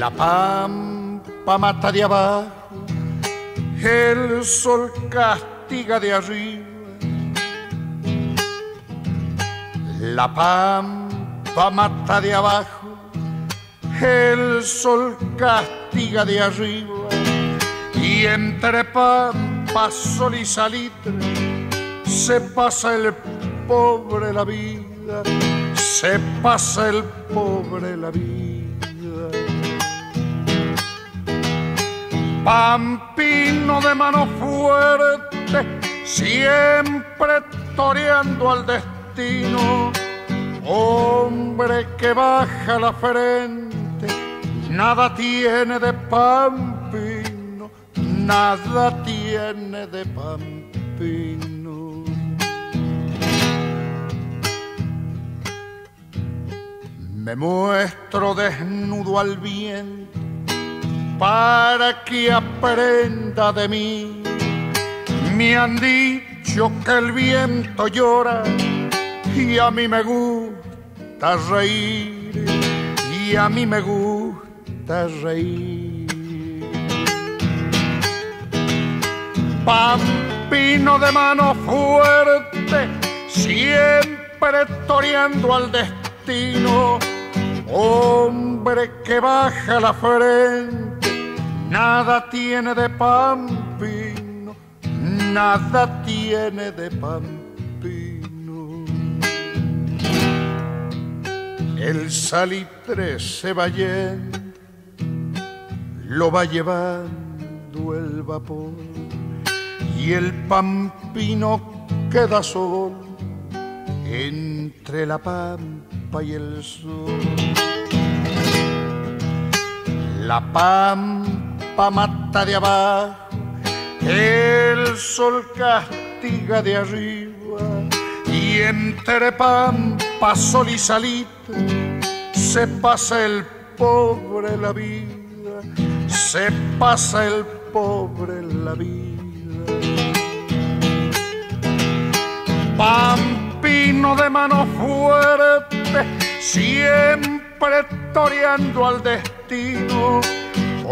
La pampa mata de abajo, el sol castiga de arriba. La pampa mata de abajo, el sol castiga de arriba. Y entre pampa, sol y salitre se pasa el pobre la vida, se pasa el pobre la vida. Pampino de mano fuerte, siempre toreando al destino. Hombre que baja la frente, nada tiene de Pampino, nada tiene de Pampino. Me muestro desnudo al viento para que aprenda de mí. Me han dicho que el viento llora y a mí me gusta reír y a mí me gusta reír. Pampino de mano fuerte, siempre toreando al destino Hombre que baja la frente, nada tiene de pampino, nada tiene de pampino. El salitre se va yendo, lo va llevando el vapor y el pampino queda solo entre la pampa y el sol. La pampa mata de abajo, el sol castiga de arriba y entre pampa, sol y salita se pasa el pobre la vida, se pasa el pobre la vida. Pampino de mano fuerte siempre toreando al destino.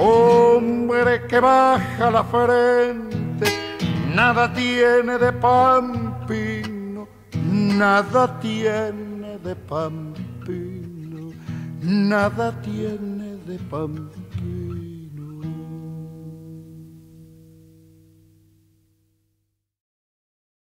Hombre que baja la frente, nada tiene de pampino, nada tiene de pampino, nada tiene de pampino.